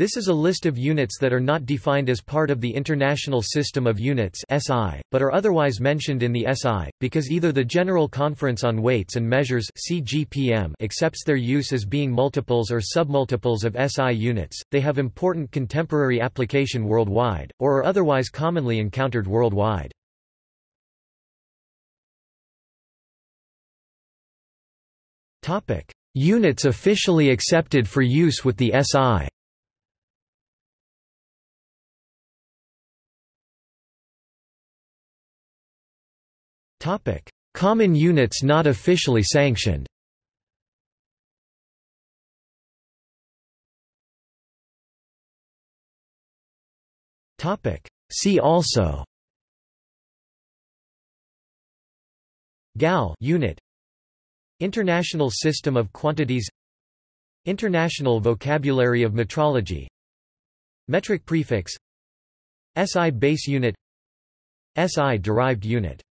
This is a list of units that are not defined as part of the International System of Units (SI), but are otherwise mentioned in the SI because either the General Conference on Weights and Measures (CGPM) accepts their use as being multiples or submultiples of SI units, they have important contemporary application worldwide, or are otherwise commonly encountered worldwide. Topic: Units officially accepted for use with the SI. Common units not officially sanctioned. See also. GAL unit. International System of Quantities. International Vocabulary of Metrology. Metric prefix. SI base unit. SI derived unit